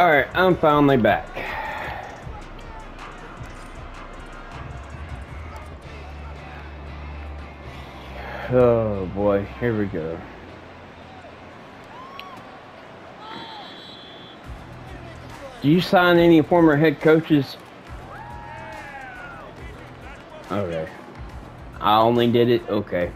Alright, I'm finally back. Oh boy, here we go. Do you sign any former head coaches? Okay. I only did it? Okay.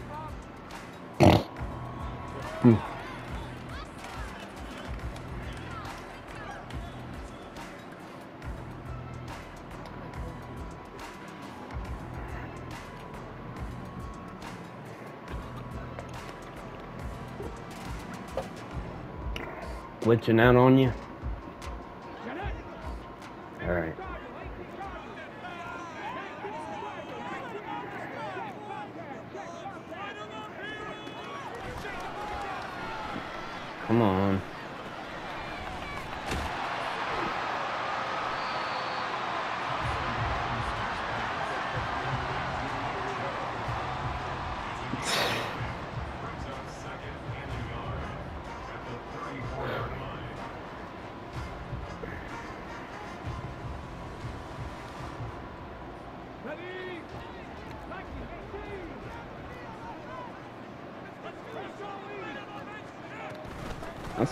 Glitching out on you?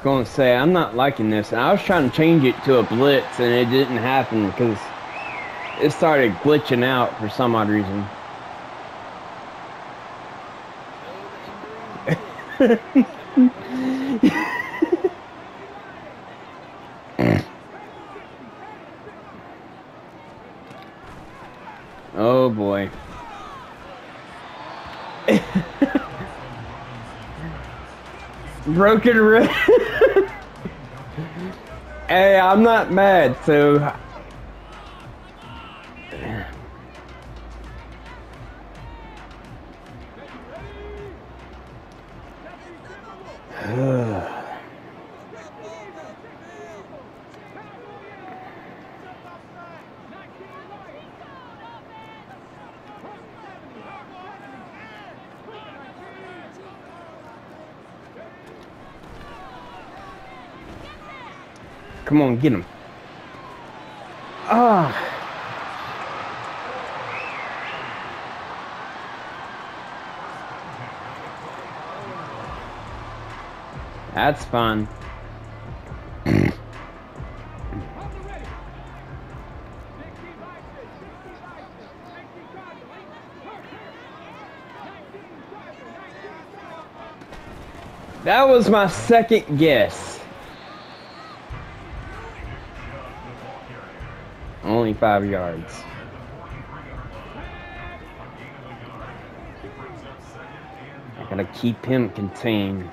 Going to say, I'm not liking this. And I was trying to change it to a blitz, and it didn't happen because it started glitching out for some odd reason. oh boy. Broken rib. hey, I'm not mad, so. Come on, get him. Ah. That's fun. That was my second guess. Only five yards. I gotta keep him contained.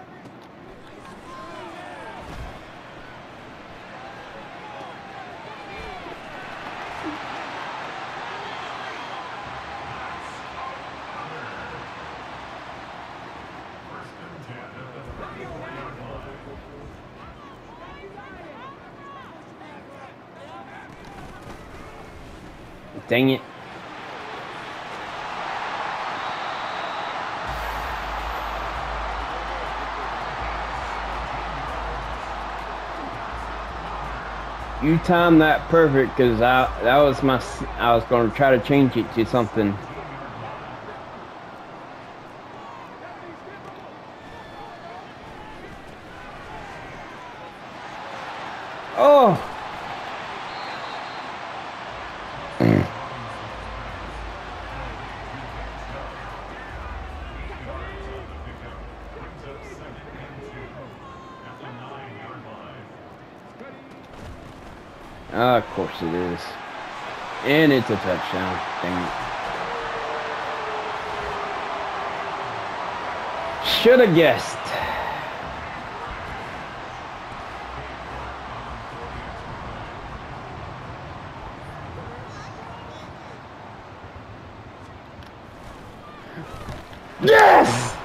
Dang it. You timed that perfect because I that was my I was going to try to change it to something. Touchdown. Dang it. Should have guessed. Yes!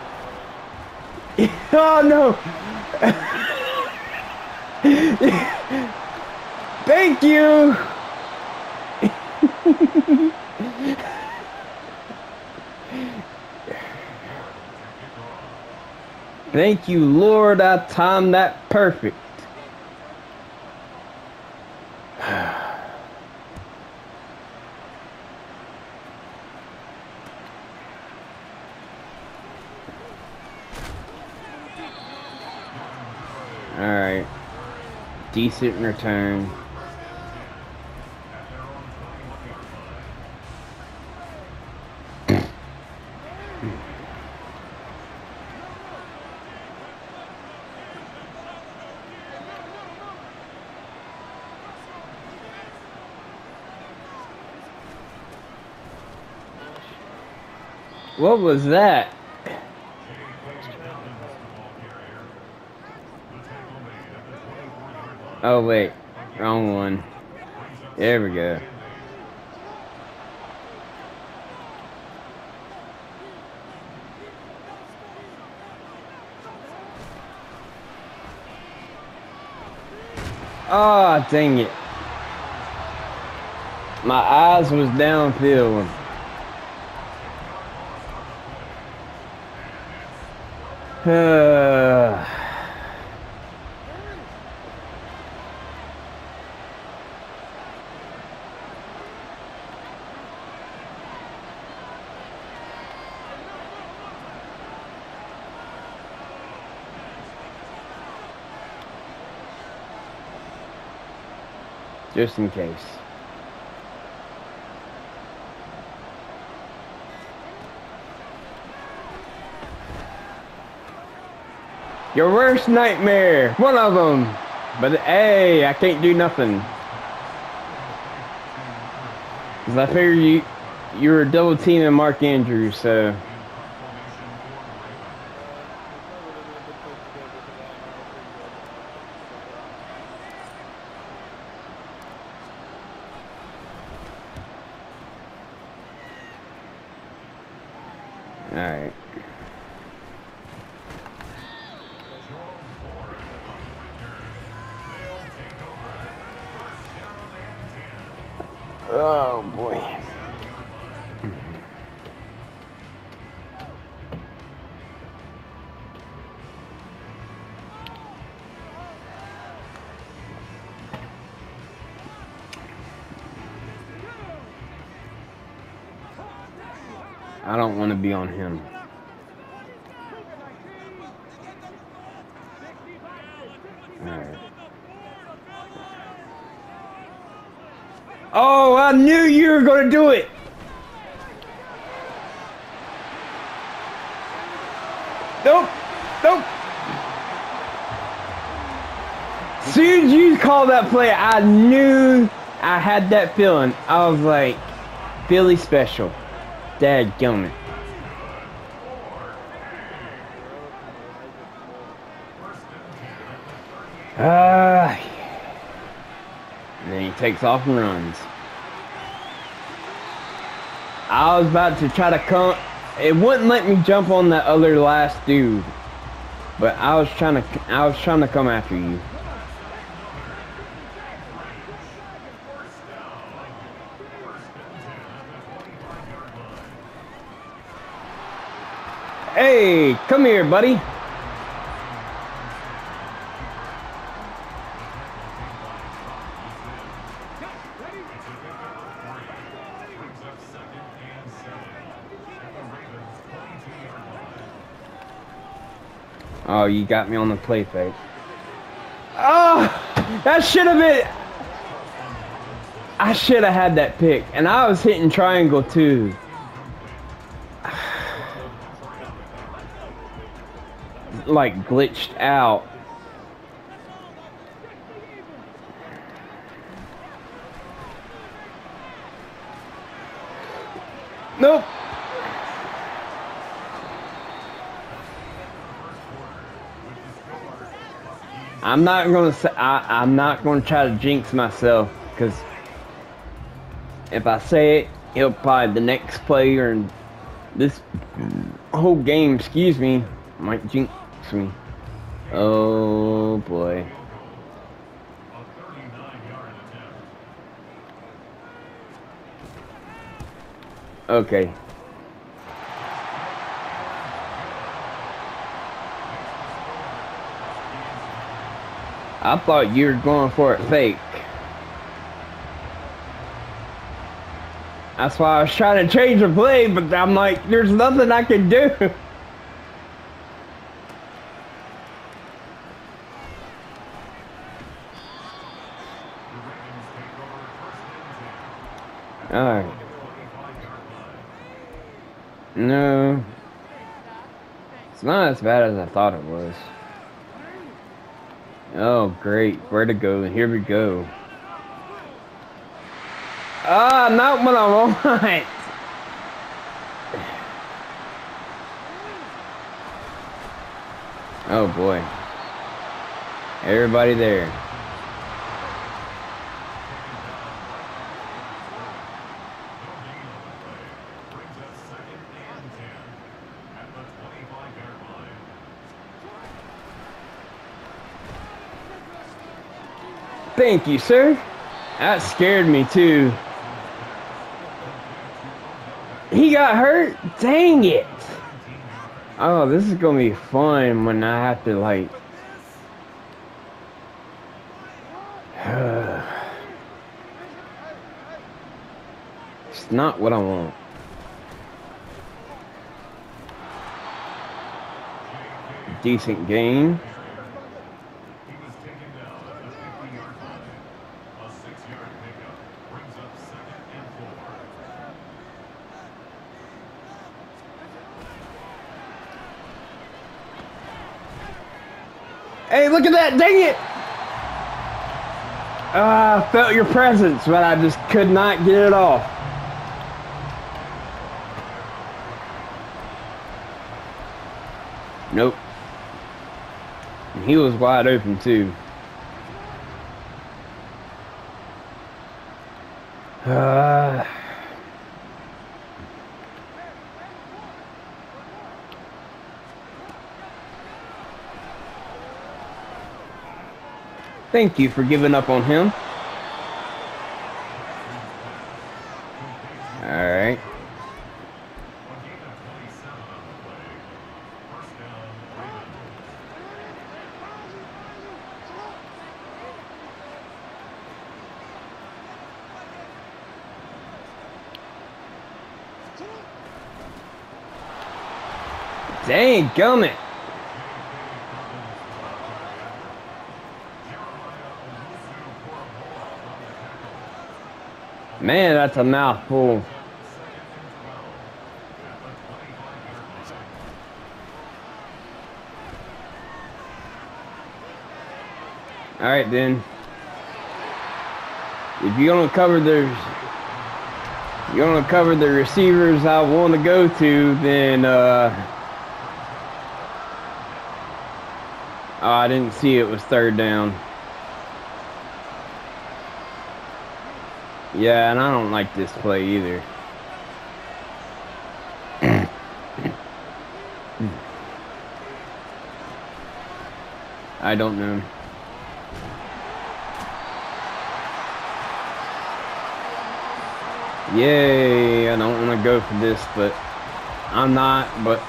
Oh no! Thank you! Thank you, Lord. I timed that perfect. Alright. Decent return. What was that? Oh wait, wrong one. There we go. Oh, dang it. My eyes was downfield. just in case. Your worst nightmare, one of them. But hey, I can't do nothing. Cause I figure you you were double teaming Mark Andrews, so. All right. Don't want to be on him. Alright. Oh, I knew you were going to do it. Nope. Nope. Soon as you called that play, I knew I had that feeling. I was like, Philly special. Dad gummit. Ah. Then he takes off and runs. I was about to try to come. It wouldn't let me jump on that other last dude. But I was trying to. I was trying to come after you. Hey, come here, buddy. Oh, you got me on the play fake. Oh, that should have been. I should have had that pick, and I was hitting triangle too. Like glitched out. Nope. I'm not gonna say I, I'm not gonna try to jinx myself because if I say it, he'll probably the next player and this whole game, excuse me, might jinx me. Oh boy. Okay. I thought you were going for it fake. That's why I was trying to change the play, but I'm like, there's nothing I can do. Alright. No. It's not as bad as I thought it was. Oh, great. Where to go? Here we go. Ah, not what I want. Oh boy. Everybody there. Thank you, sir. That scared me too. He got hurt? Dang it. Oh, this is gonna be fun when I have to like It's not what I want. Decent game. Hey, look at that! Dang it! Uh, I felt your presence, but I just could not get it off. Nope. And he was wide open too. Uh, thank you for giving up on him. All right. Dang, gummit. Man, that's a mouthful. All right, then. If you're gonna cover the, you're gonna cover the receivers I want to go to, then uh, Oh, I didn't see it was third down. Yeah, and I don't like this play either. I don't know. Yay, I don't want to go for this, but I'm not, but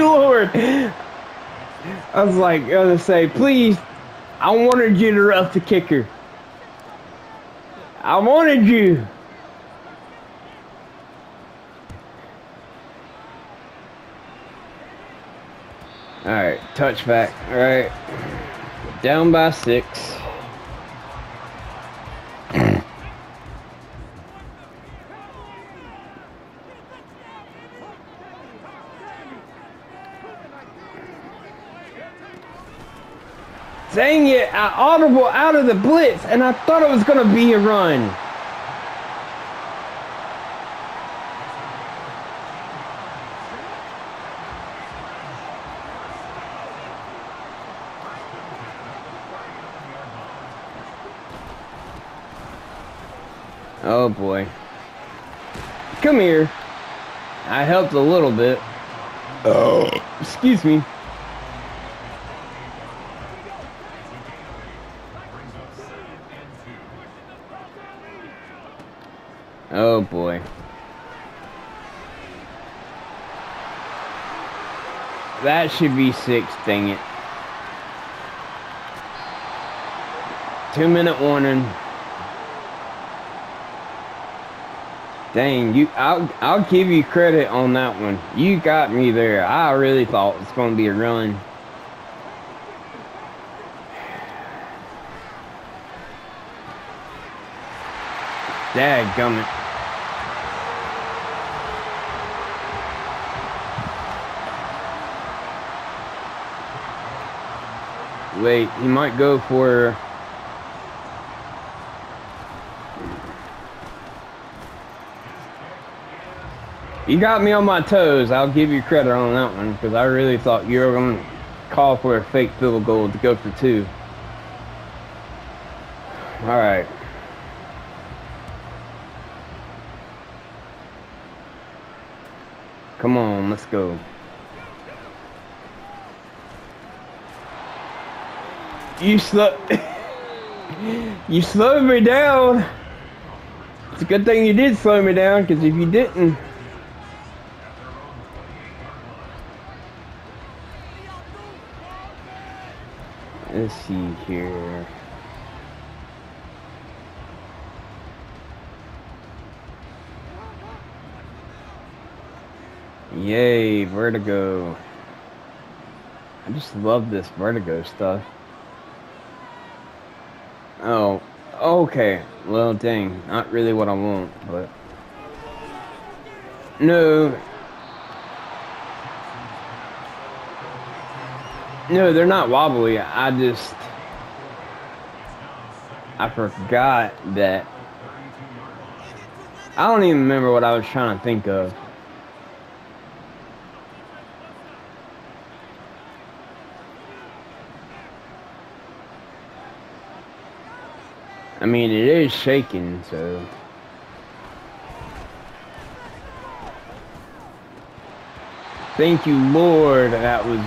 Lord. I was like, gonna say, please, I wanted you to rough the kicker. I wanted you. All right, touchback. All right, down by six. Audible out of the blitz, and I thought it was going to be a run. Oh boy. Come here. I helped a little bit. Oh. Excuse me. Oh boy. That should be six, dang it. Two minute warning. Dang, you I'll I'll give you credit on that one. You got me there. I really thought it was gonna be a run. Dadgummit. Wait, he might go for... You got me on my toes. I'll give you credit on that one because I really thought you were going to call for a fake field goal to go for two. All right. Come on, let's go. You slow. you slowed me down. It's a good thing you did slow me down, because if you didn't. Let's see here. Yay, Vertigo. I just love this Vertigo stuff. Oh, okay. Well, dang. Not really what I want, but... No. No, they're not wobbly. I just... I forgot that... I don't even remember what I was trying to think of. Mean, it is shaking, so... Thank you, Lord, that was...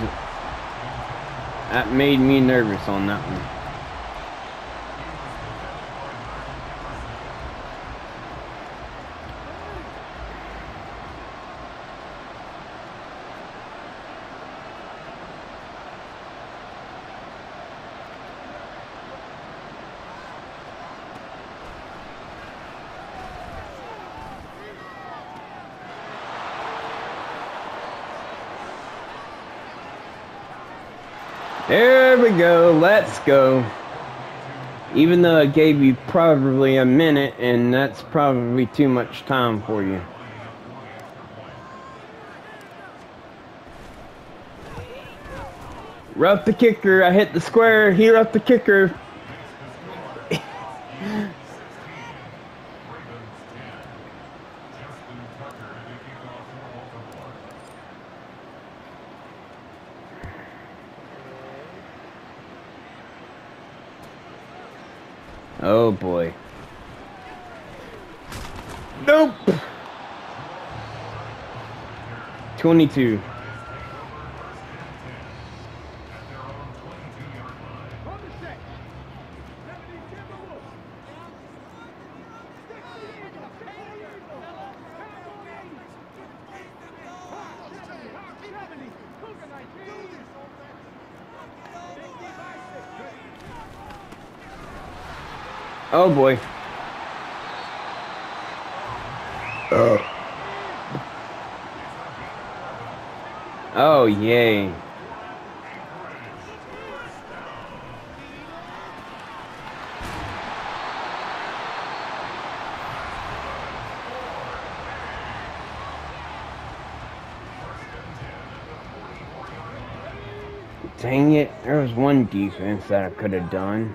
That made me nervous on that one. There we go. Let's go. Even though I gave you probably a minute, and that's probably too much time for you. Rough the kicker. I hit the square. He roughed the kicker. Oh boy. Nope. 22. Oh boy. Oh, yay. Dang it, there was one defense that I could have done.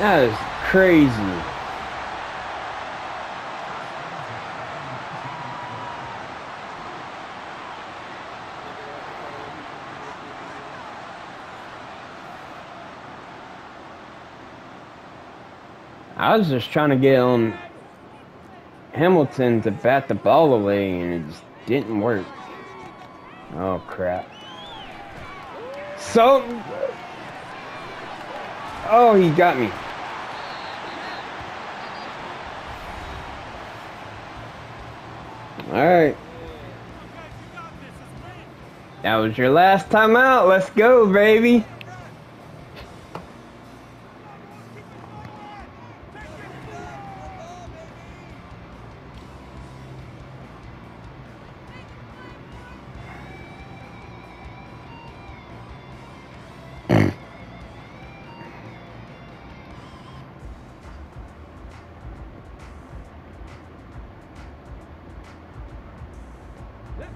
That is crazy. I was just trying to get on Hamilton to bat the ball away and it just didn't work. Oh crap. So Oh, he got me. Alright. That was your last time out. Let's go, baby.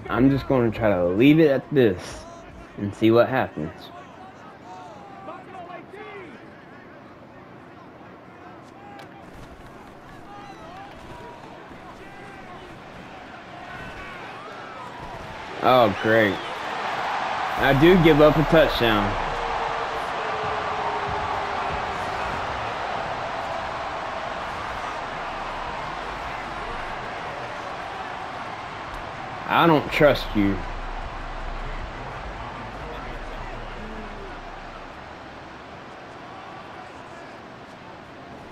I'm just going to try to leave it at this and see what happens. Oh, great. I do give up a touchdown. I don't trust you.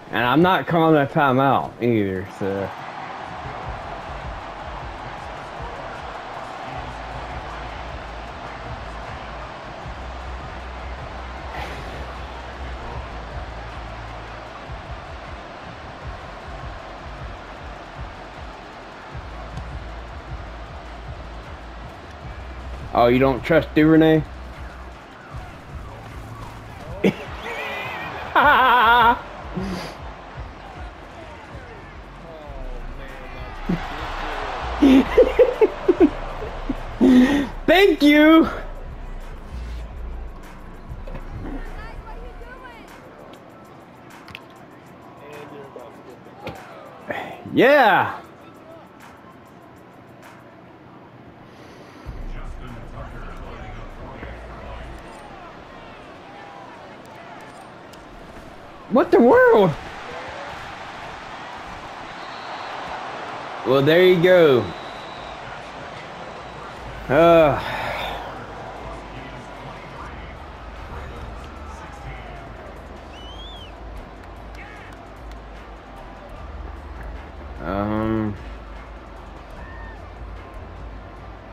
And I'm not calling a timeout either, so. Oh, you don't trust Duvernay? What the world? Well, there you go. Uh, um,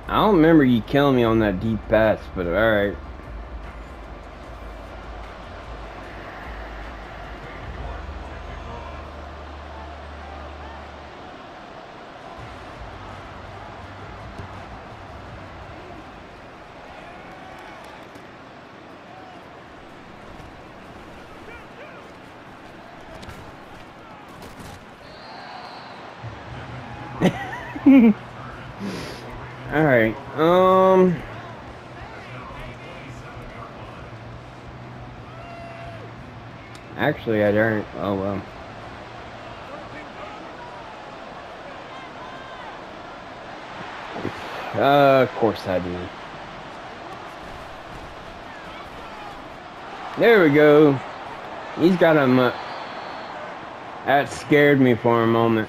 I don't remember you killing me on that deep pass, but all right. All right. Um. Actually, I don't. Oh well. Do. There we go. He's got him. Uh, that scared me for a moment.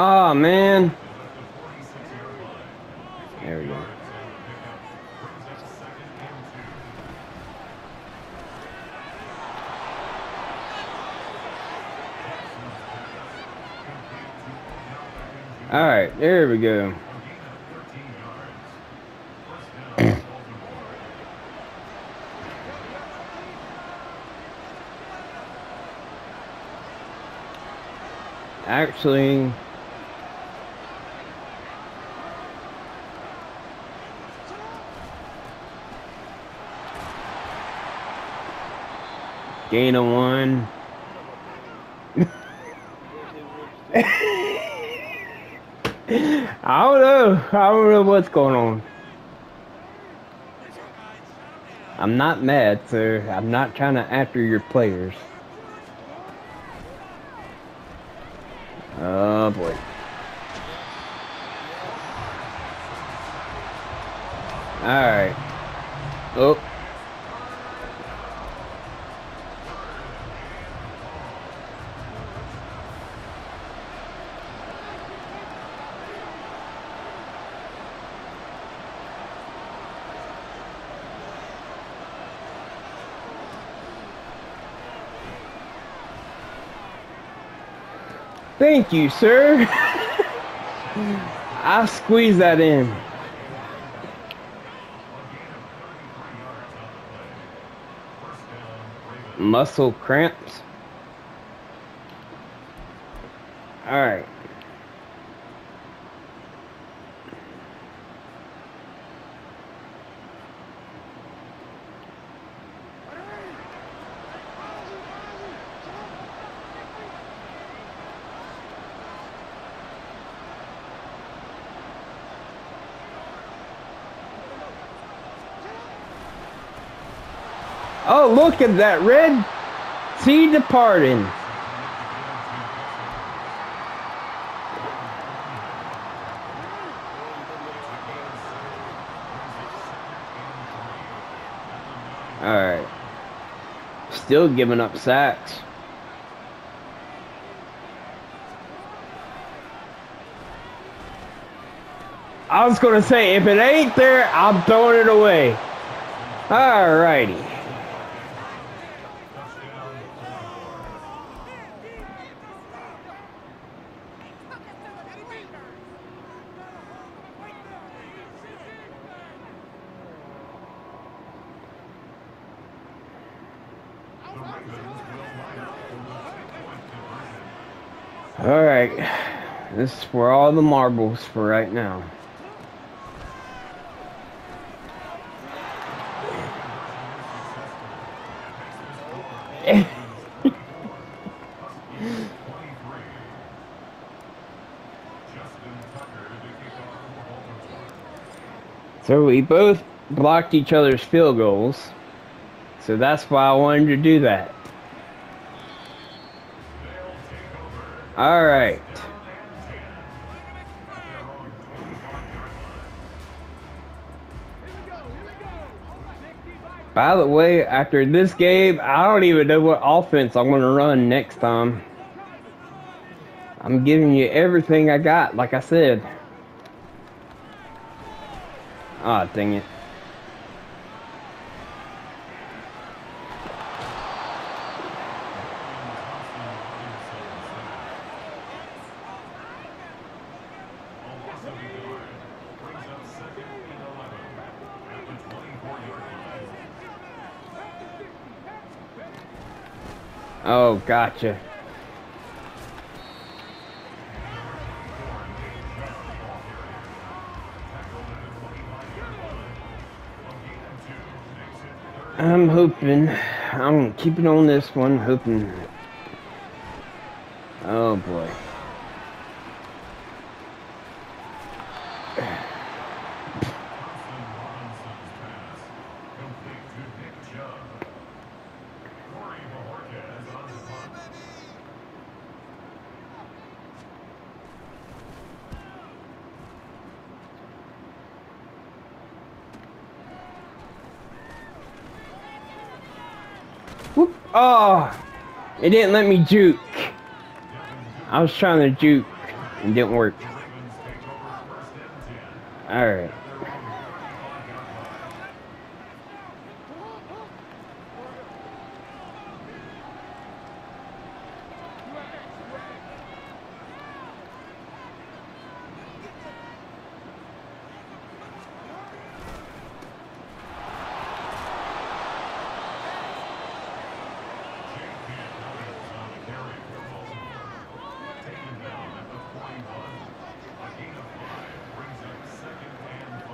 Oh man. There we go. All right, there we go. Actually, Gain of one. I don't know. I don't know what's going on. I'm not mad, sir. I'm not trying to after your players. Oh boy. Alright. Oh. Thank you, sir. I'll squeeze that in. Muscle cramps. All right. Oh, look at that red sea departing. All right. Still giving up sacks. I was going to say, if it ain't there, I'm throwing it away. All righty. All right, this is for all the marbles for right now. so we both blocked each other's field goals. So that's why I wanted to do that. All right. By the way, after this game, I don't even know what offense I'm going to run next time. I'm giving you everything I got, like I said. Ah, oh, dang it. Oh, gotcha. I'm hoping, I'm keeping on this one, hoping. Oh boy. Oh, it didn't let me juke. I was trying to juke. It didn't work. Alright.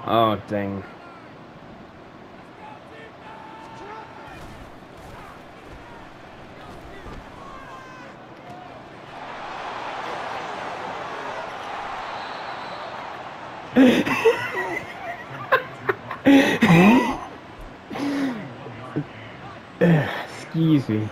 Oh, dang. Excuse me.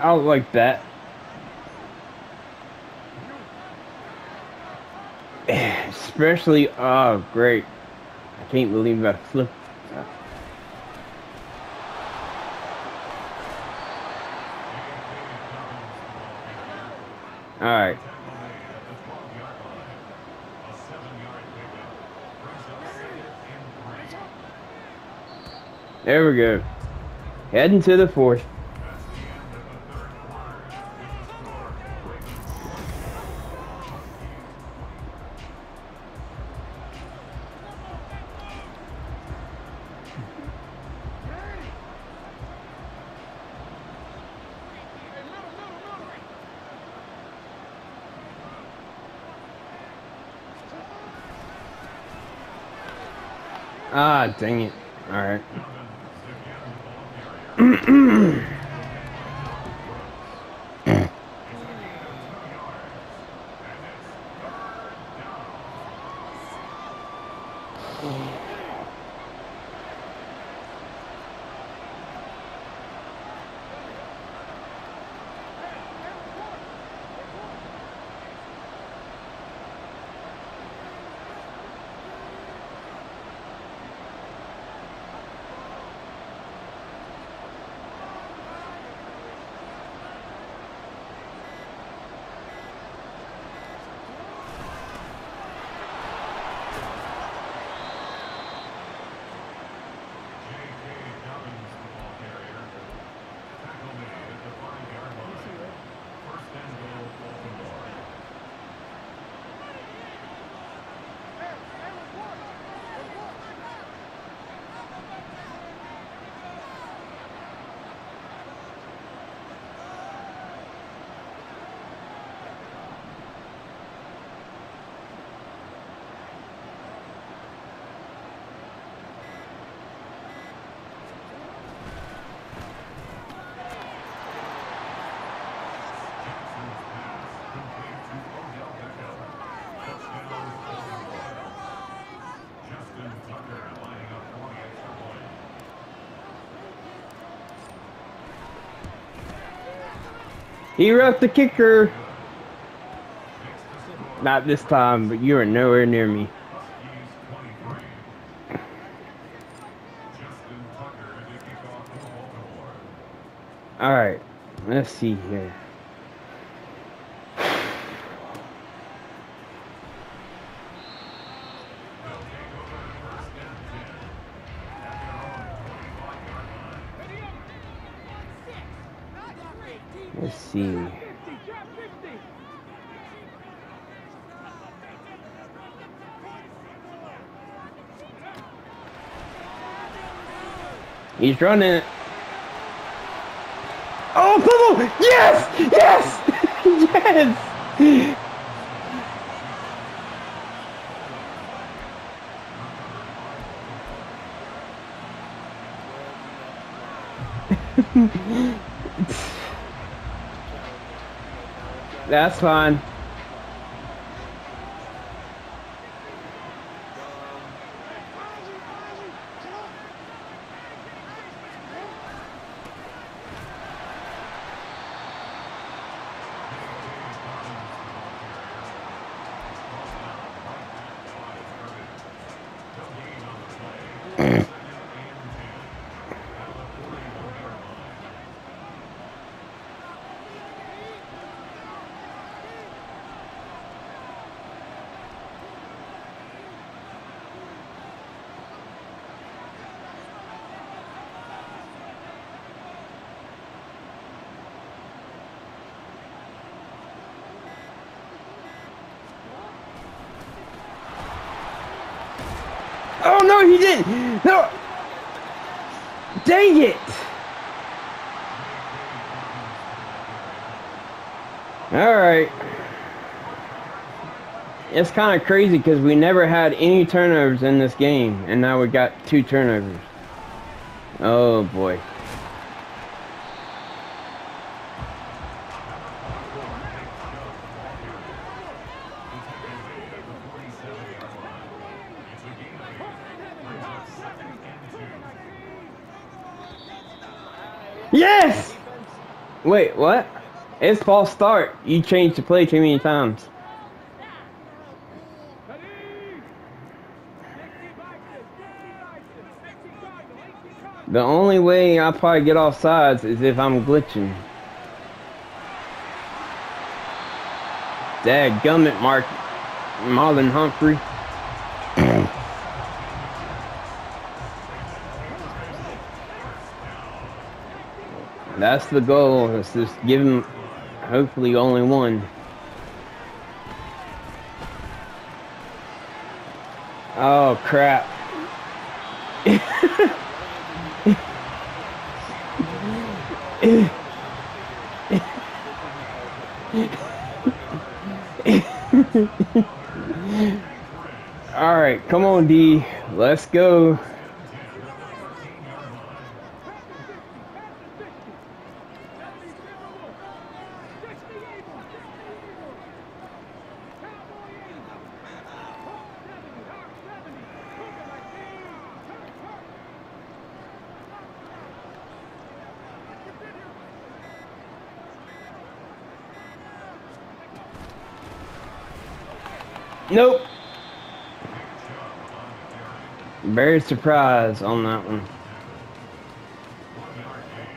I don't like that. Especially, oh great. I can't believe I flipped. Alright. There we go. Heading to the fourth. Dang it. Alright. He wrote the kicker. Not this time, but you are nowhere near me. Alright, let's see here. Let's see. He's running it. Oh! Yes! Yes! yes! That's fine. Oh no, he didn't! No! Dang it! Alright. It's kind of crazy because we never had any turnovers in this game, and now we got two turnovers. Oh boy. Yes! Wait, what? It's false start. You changed the play too many times. The only way I'll probably get off sides is if I'm glitching. Dad gummit Mark Marlon Humphrey. That's the goal. It's just give him hopefully only one. Oh crap. All right, come on, D. Let's go. Nope. Very surprised on that one.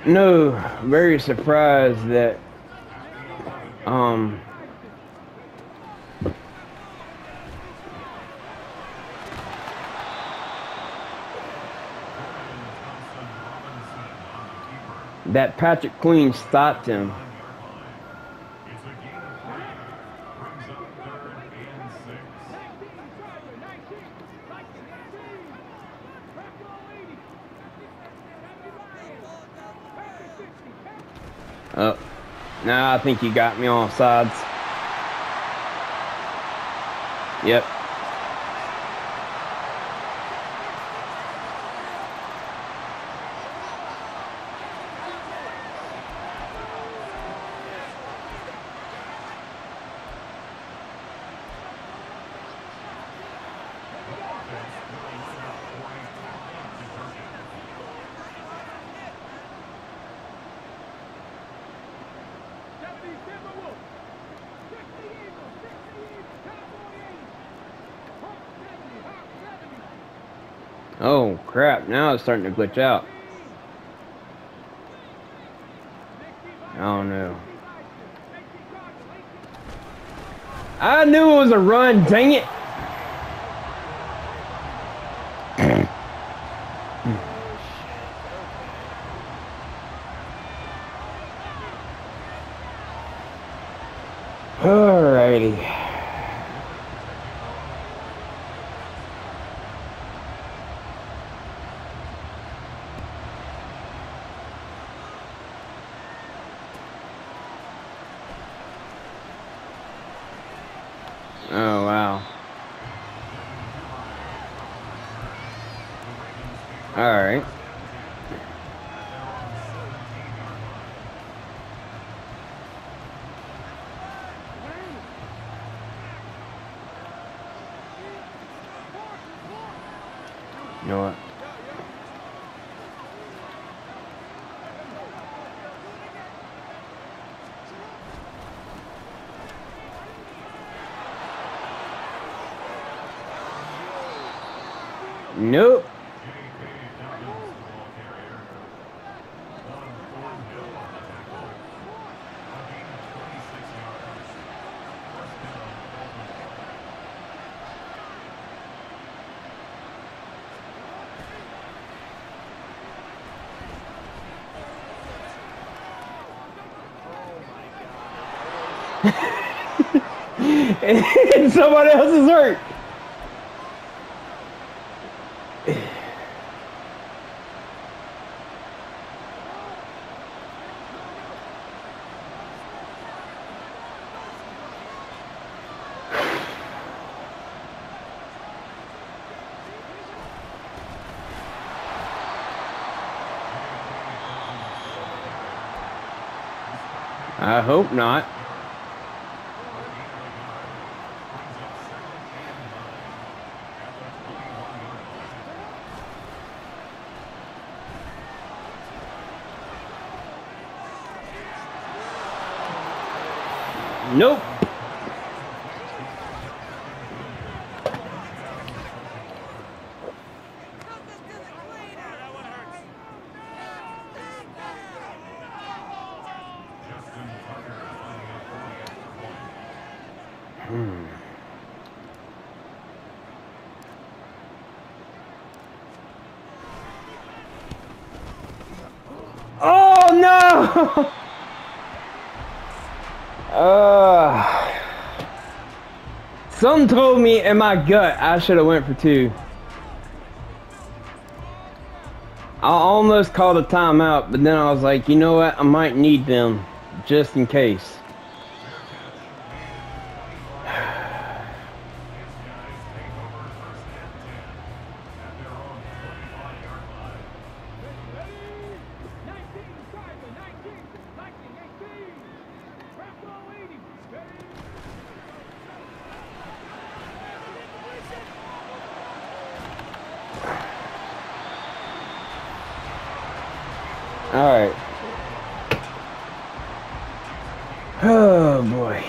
No, very surprised that um that Patrick Queen stopped him. Oh, now I think you got me off sides. Yep. Oh starting to glitch out. Oh no. I knew it was a run, dang it! Alrighty. Oh wow. Alright. You know what? Nope. and somebody else is hurt. I hope not. Nope. Hmm. Oh no! Uh, something told me in my gut I should have went for two. I almost called a timeout, but then I was like, you know what? I might need them just in case. Alright. Oh boy.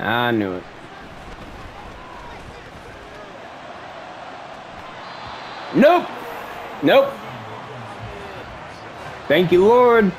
I knew it. Nope. Nope. Thank you, Lord.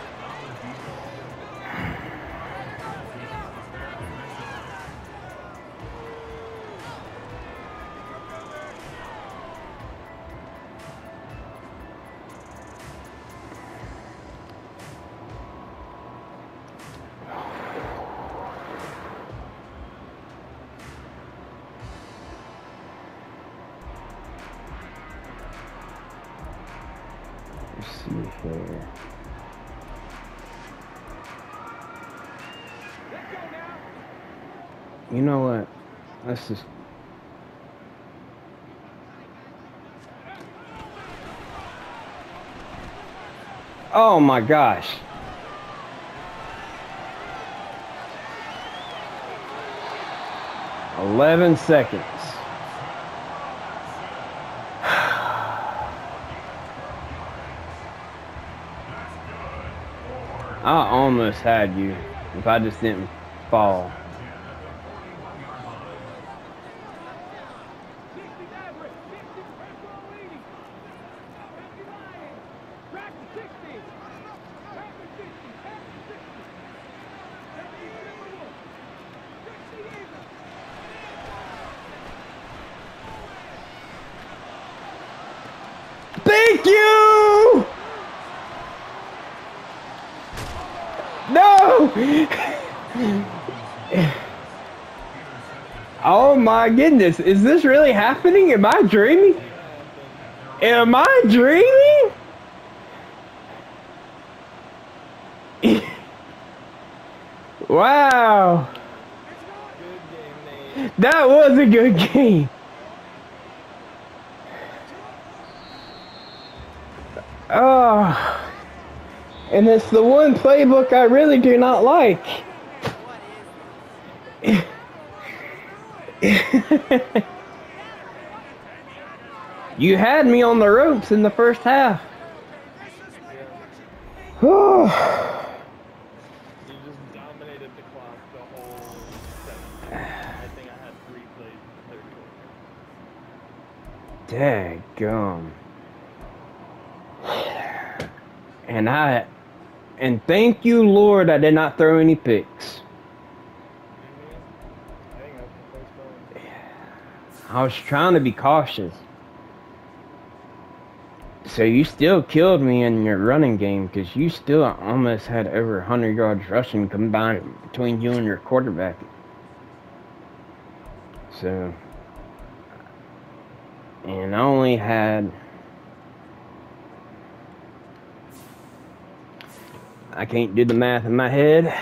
Oh my gosh. Eleven seconds. I almost had you if I just didn't fall. Thank you! No! Oh my goodness, is this really happening? Am I dreaming? Am I dreaming? wow. That was a good game. Oh. And it's the one playbook I really do not like. you had me on the ropes in the first half. You just dominated the clock the whole second. I think I had three plays in the third quarter. Daggum. And I, and thank you, Lord, I did not throw any picks. Mhm. I think that's the first time. I was trying to be cautious. So you still killed me in your running game because you still almost had over 100 yards rushing combined between you and your quarterback. So, and I only had. I can't do the math in my head.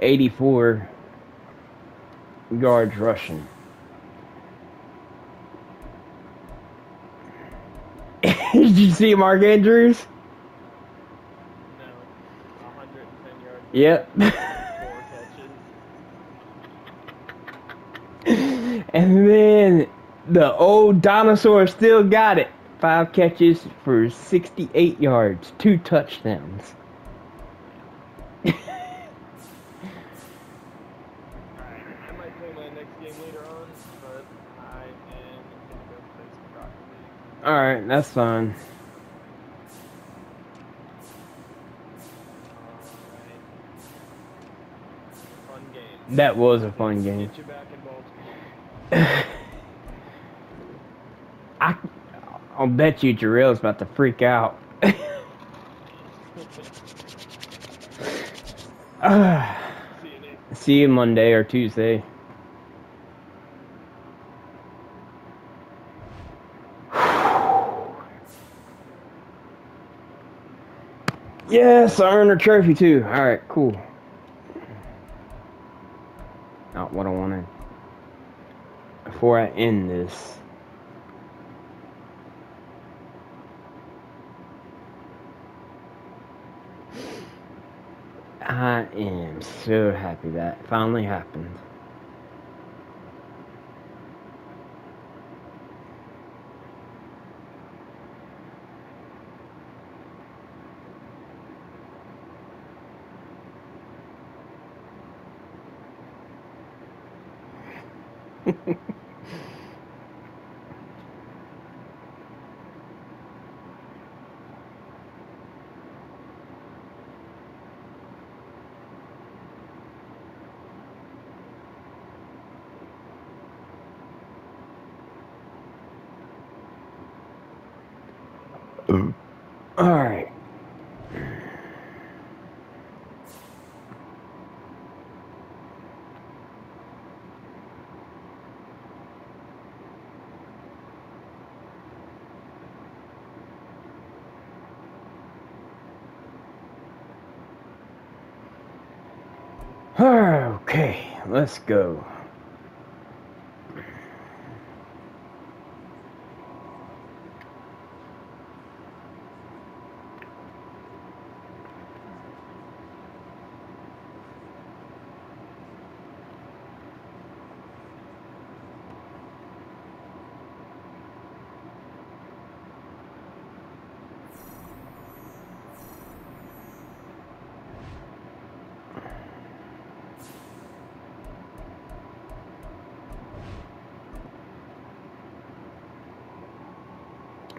84 yards rushing. Did you see Mark Andrews? No. 110 yards. Yep. And then the old dinosaur still got it. Five catches for 68 yards, two touchdowns. Alright. I might play my next game later on, but I am gonna go play some Rocket League. Alright, that's fine. That was a fun game. Get you back in Baltimore. I, I'll bet you Jarrell's about to freak out. See you, Nick. See you Monday or Tuesday. Yes, I earned a trophy too. Alright, cool. Not what I wanted. Before I end this. I am so happy that finally happened. All right. Okay, let's go.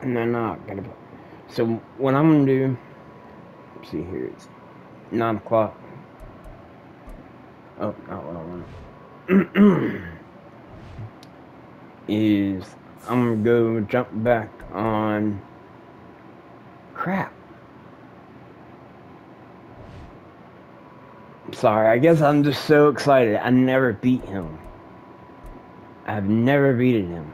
And they're not gonna. So what I'm gonna do? see here, it's nine o'clock. Oh, not what I want. is I'm gonna go jump back on. Crap. I'm sorry, I guess I'm just so excited. I never beat him. I've never beaten him.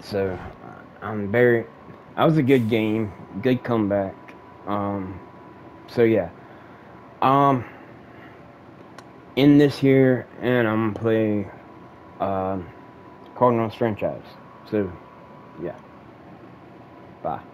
So I'm very. That was a good game, good comeback. Um, so yeah. Um, in this here, and I'm gonna play um, Cardinals franchise. So yeah. Bye.